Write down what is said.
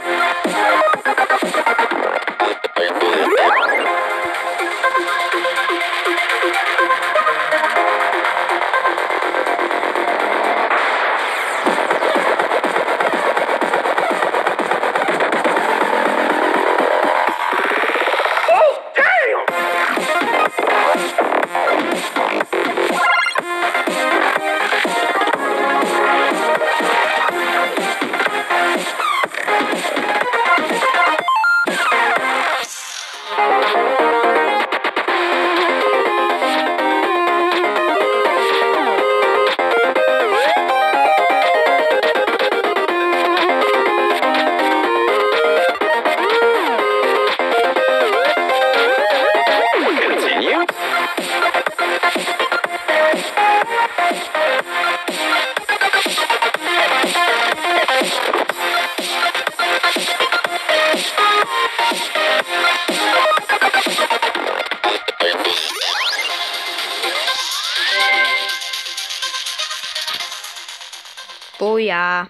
Yeah. Oh yeah.